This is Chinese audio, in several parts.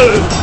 Oh!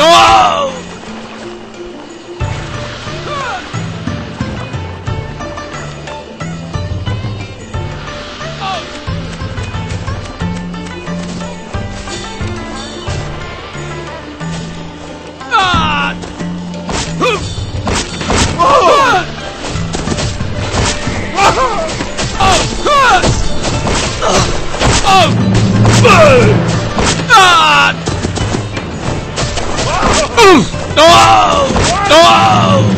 走到！到！